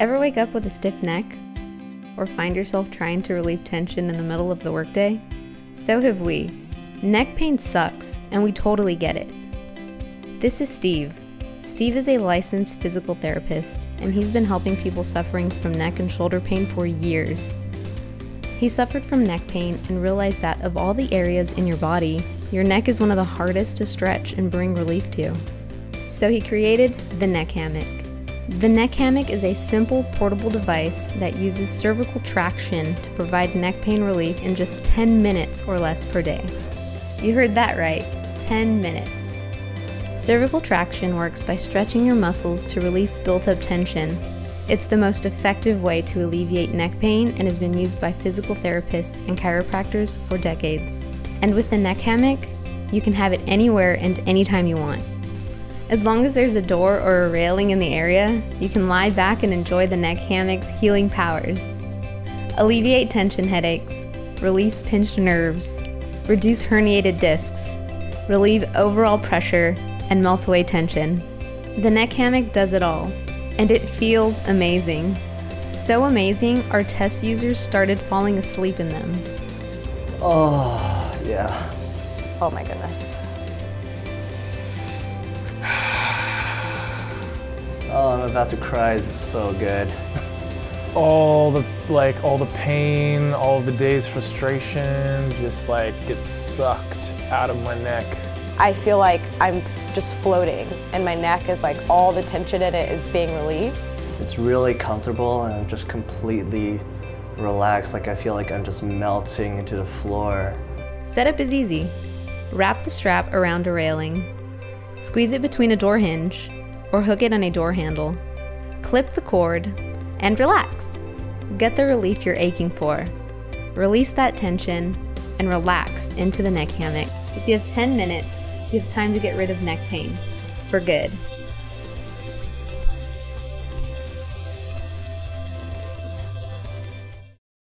Ever wake up with a stiff neck? Or find yourself trying to relieve tension in the middle of the workday? So have we. Neck pain sucks, and we totally get it. This is Steve. Steve is a licensed physical therapist, and he's been helping people suffering from neck and shoulder pain for years. He suffered from neck pain and realized that of all the areas in your body, your neck is one of the hardest to stretch and bring relief to. So he created the neck hammock. The neck hammock is a simple portable device that uses cervical traction to provide neck pain relief in just 10 minutes or less per day. You heard that right 10 minutes. Cervical traction works by stretching your muscles to release built up tension. It's the most effective way to alleviate neck pain and has been used by physical therapists and chiropractors for decades. And with the neck hammock, you can have it anywhere and anytime you want. As long as there's a door or a railing in the area, you can lie back and enjoy the neck hammock's healing powers. Alleviate tension headaches, release pinched nerves, reduce herniated discs, relieve overall pressure, and melt away tension. The neck hammock does it all, and it feels amazing. So amazing, our test users started falling asleep in them. Oh, yeah. Oh my goodness. I'm about to cry. This is so good. all the like all the pain, all the day's frustration just like gets sucked out of my neck. I feel like I'm just floating and my neck is like all the tension in it is being released. It's really comfortable and I'm just completely relaxed. Like I feel like I'm just melting into the floor. Setup is easy. Wrap the strap around a railing. Squeeze it between a door hinge or hook it on a door handle. Clip the cord and relax. Get the relief you're aching for. Release that tension and relax into the neck hammock. If you have 10 minutes, you have time to get rid of neck pain for good.